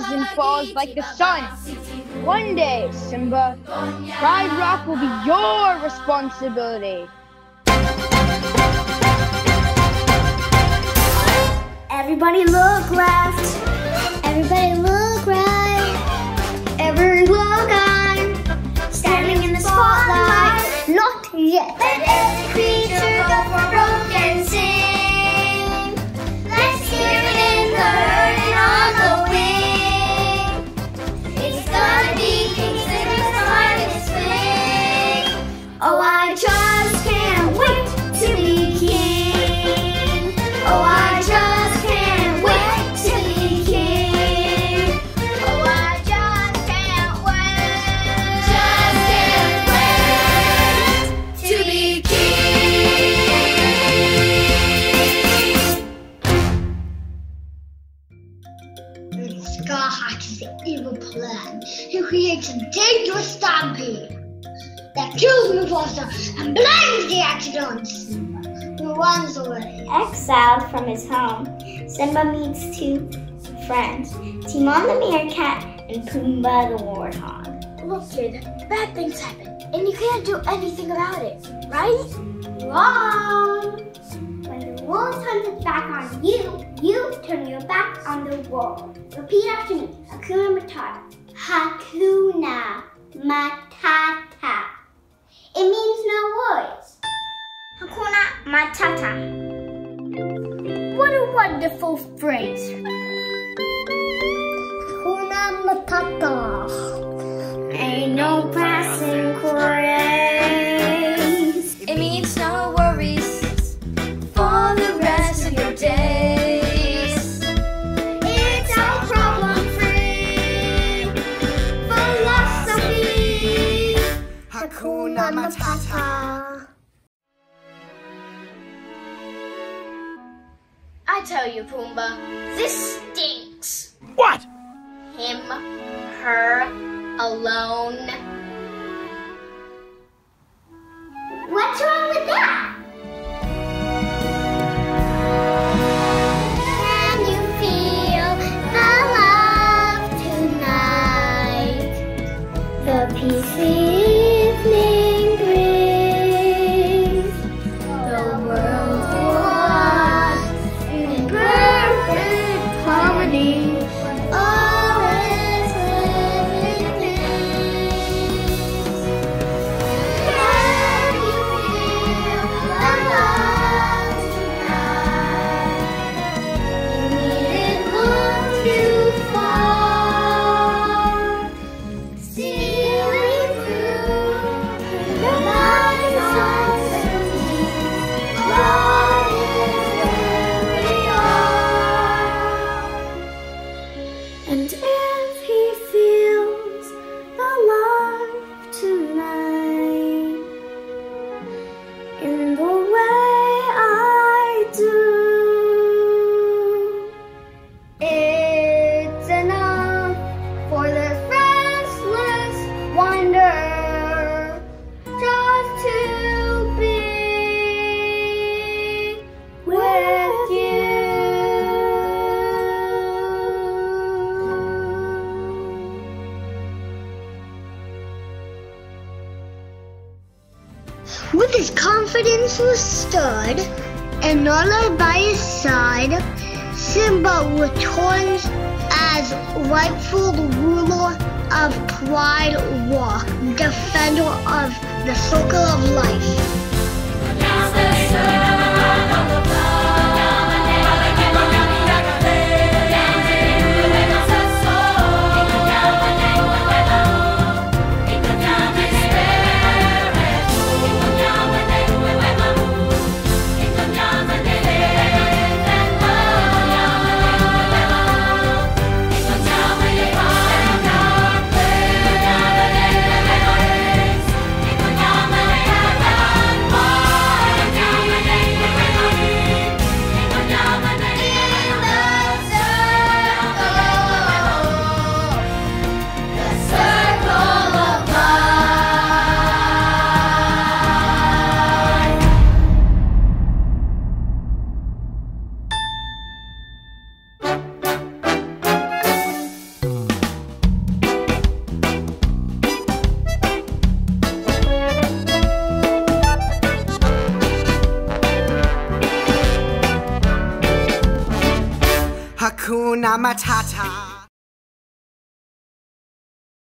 rises and falls like the sun. One day, Simba, Pride Rock will be your responsibility. Everybody look left. Everybody look right. Everyone look I'm standing in the spotlight. Not yet. A dangerous stampede that kills Mufasa and blinds the Exodons. Who runs away. Exiled from his home, Simba meets two friends, Timon the meerkat and Pumbaa the warthog. Look, kid, bad things happen, and you can't do anything about it, right? Wrong! When the wolves hunted back on you, you turn your back on the wolf. Repeat after me. Hakuna Matata. Hakuna Matata. It means no words. Hakuna Matata. What a wonderful phrase. Hakuna Matata. Ain't no passing Matata. I tell you, Pumbaa, this stinks. What? Him, her, alone. What's wrong with that? Can With his confidence restored and Nala by his side, Simba returns as rightful ruler of Pride Rock, defender of the circle of life. Hakuna Matata.